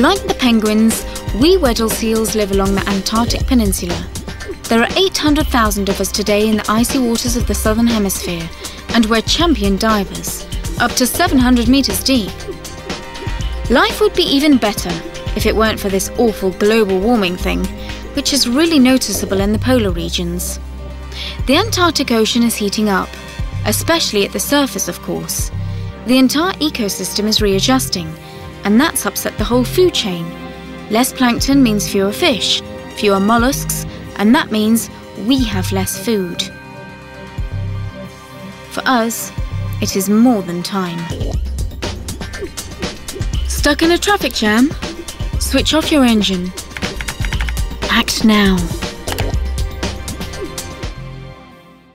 Like the penguins, we Weddell seals live along the Antarctic Peninsula. There are 800,000 of us today in the icy waters of the Southern Hemisphere, and we're champion divers, up to 700 metres deep. Life would be even better if it weren't for this awful global warming thing, which is really noticeable in the polar regions. The Antarctic Ocean is heating up, especially at the surface, of course. The entire ecosystem is readjusting, and that's upset the whole food chain. Less plankton means fewer fish, fewer mollusks, and that means we have less food. For us, it is more than time. Stuck in a traffic jam? Switch off your engine. Act now.